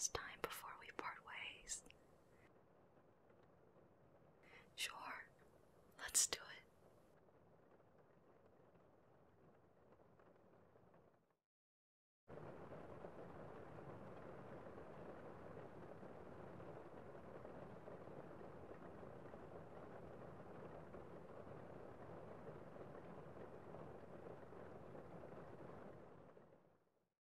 last time before we part ways? Sure, let's do